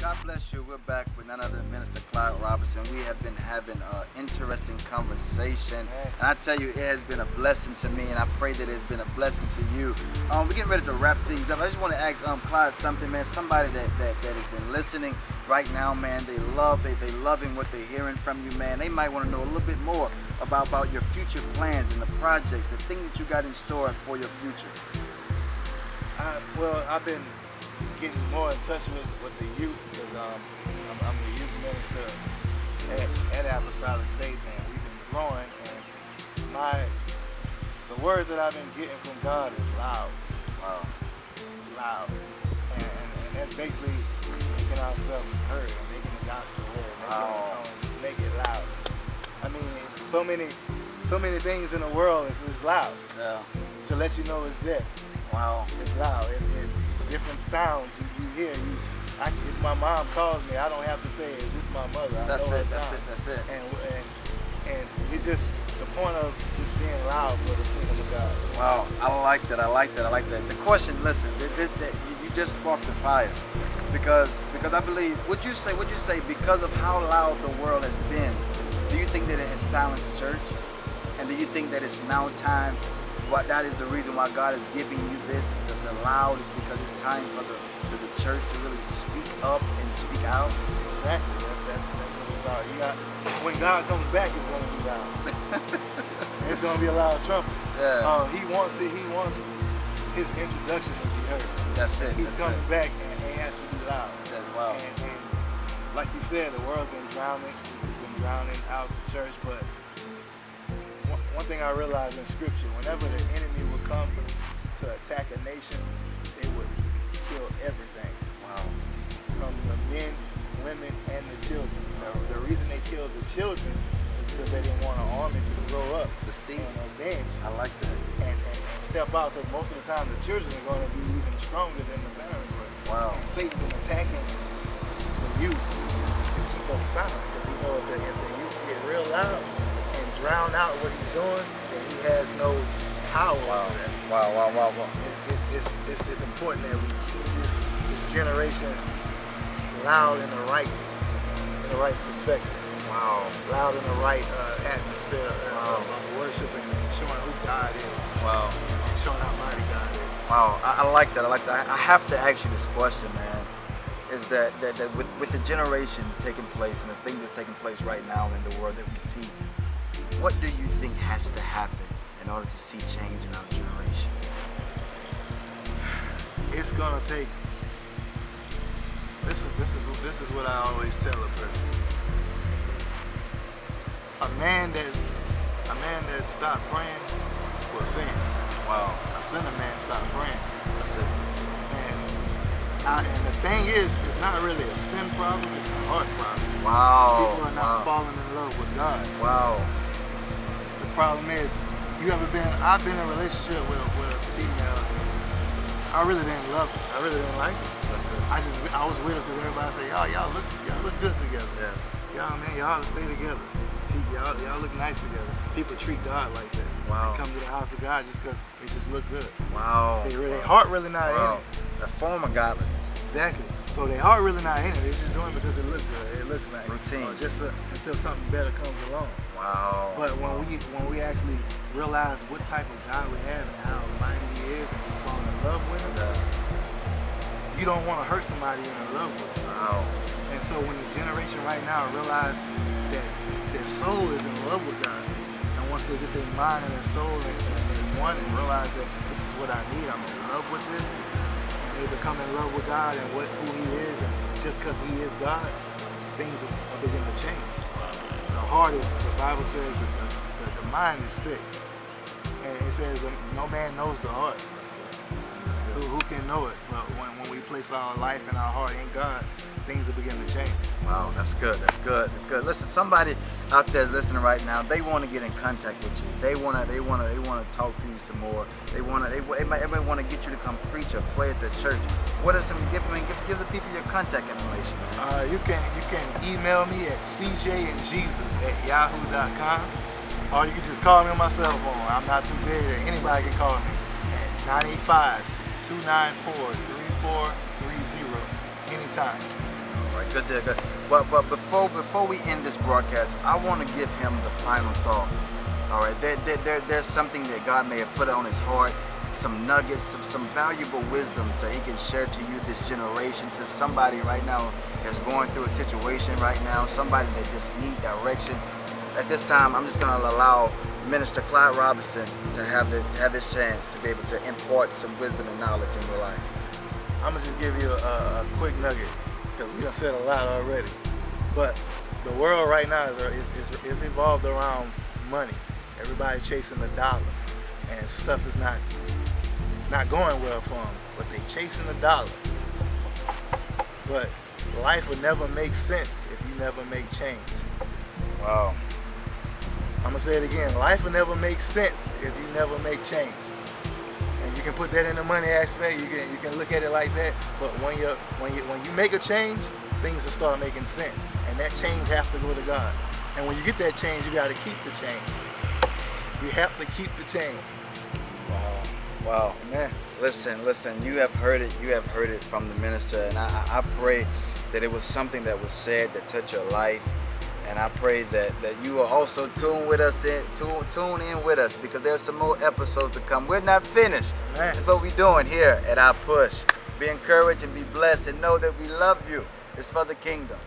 God bless you. We're back with none other than Minister Clyde Robinson. We have been having an interesting conversation. And I tell you, it has been a blessing to me, and I pray that it's been a blessing to you. Um, we're getting ready to wrap things up. I just want to ask um, Clyde something, man. Somebody that, that, that has been listening right now, man, they love, they, they loving what they're hearing from you, man. They might want to know a little bit more about, about your future plans and the projects, the things that you got in store for your future. I, well, I've been getting more in touch with, with the youth because um, I'm, I'm the youth minister at, at Apostolic Faith and we've been growing and my the words that I've been getting from God is loud. Wow. Loud. And, and, and that's basically making ourselves heard and making the gospel heard. Wow. just make it loud. I mean, so many so many things in the world is, is loud Yeah. to let you know it's there. Wow. It's loud. It, it, different sounds you, you hear. You, I, if my mom calls me, I don't have to say, "Is this my mother?" I That's it. That's sound. it. That's it. And, and and it's just the point of just being loud for the kingdom of God. Wow, I like that. I like that. I like that. The question, listen, th- th- th- you- you just sparked the fire, because because I believe. Would you say? Would you say because of how loud the world has been, do you think that it has silenced the church, and do you think that it's now time? What that is the reason why God is giving you this. The, the loud is because it's time for the for the church to really speak up and speak out. Exactly. That's that's that's what it's about. You got when God comes back, it's gonna be loud. it's gonna be a loud trumpet. Yeah, Um, he wants it. He wants his introduction to be heard. that's it. He's that's coming it. back, and it has to be loud. That's wow. And, and like you said, the world's been drowning. It's been drowning out the church. But thing I realized in Scripture, whenever the enemy would come to attack a nation, they would kill everything, Wow. from the men, women, and the children. The, the reason they killed the children is because they didn't want an army to grow up The seed. and avenge I like that. and, and, step out. Because most of the time, the children are going to be even stronger than the parents were. Wow. And Satan been attacking the youth to keep us silent because he knows that if the youth get real loud drown out what he's doing, then he has no power Wow. over that. Wow. Wow. Wow. It's, Wow. it's, it's, it's, it's important that we keep this, this generation loud in the right in the right perspective, Wow. loud in the right uh, atmosphere uh, Wow. of worshiping and showing who God is Wow. and showing how mighty God is. Wow, I, I like that. I like that. I I have to ask you this question, man. Is that, that, that with, with the generation taking place and the things that's taking place right now in the world that we see, what do you think has to happen in order to see change in our generation? it's gonna take this is this is this is what I always tell a person. A man that a man that stopped praying will sin. Wow, A sinner man stopped praying. that's it. And I, and the thing is, it's not really a sin problem, it's a heart problem. Wow, People are not wow, falling in love with God. wow. The problem is, you ever been I've been in a relationship with a, with a female and I really didn't love her. I really didn't like her. It. I just I was with her because everybody say, y'all y'all look y'all look good together. Yeah. Y'all man, y'all stay together. See, y'all y'all look nice together. People treat God like that. Wow. They come to the house of God just because they just look good. Wow. They really, wow. heart really not Wow. in it. The form of godliness. Exactly. So they heart really not in it. They're just doing it because it looks good. It looks nice. Routine. Or just uh, until something better comes along. Wow. But when we when we actually realize what type of God we have and how mighty He is, and we fall in love with Him, Yeah. you don't want to hurt somebody you're in love with. Wow. And so when the generation right now realize that their soul is in love with God, and once they get their mind and their soul in, in one and realize that this is what I need, I'm in love with this, they become in love with God and what who He is, and just because He is God, things are beginning to change. The heart is, the Bible says that the, the, the mind is sick, and it says that no man knows the heart. That's it. That's Who, who can know it? But when, when we place our life and our heart in God, things are beginning to change. Wow, that's good. That's good. That's good. Listen, somebody out there is listening right now. They want to get in contact with you. They wanna. They wanna. They wanna talk to you some more. They wanna. They, they might. Everybody want to get you to come preach or play at the church. What are some? Give, mean, give, give the people your contact information. Uh, you can you can email me at cjandjesus at yahoo.com or you can just call me on my cell phone. I'm not too big anybody can call me at 985 294 3430 anytime. All right, good good. But but before before we end this broadcast, I want to give him the final thought. All right, there, there, there, there's something that God may have put on his heart, some nuggets, some some valuable wisdom so he can share to you this generation, to somebody right now that's going through a situation right now, somebody that just need direction. At this time, I'm just gonna allow Minister Clyde Robinson to have the, have his chance to be able to impart some wisdom and knowledge in your life. I'm gonna just give you a, a quick nugget because we done said a lot already. But the world right now is, is, is, is evolved around money. Everybody chasing the dollar, and stuff is not not going well for them. But they chasing the dollar. But life will never make sense if you never make change. Wow. I'm gonna say it again. Life will never make sense if you never make change. You can put that in the money aspect. You can you can look at it like that. But when you when you when you make a change, things will start making sense. And that change has to go to God. And when you get that change, you got to keep the change. You have to keep the change. Wow. Wow. Man. Listen, listen, you have heard it, you have heard it from the minister, and I, I pray that it was something that was said that touched your life. And I pray that, that you will also tune with us in tune, tune in with us because there's some more episodes to come. We're not finished. Man. That's what we're doing here at IPUSH. Be encouraged and be blessed and know that we love you. It's for the kingdom.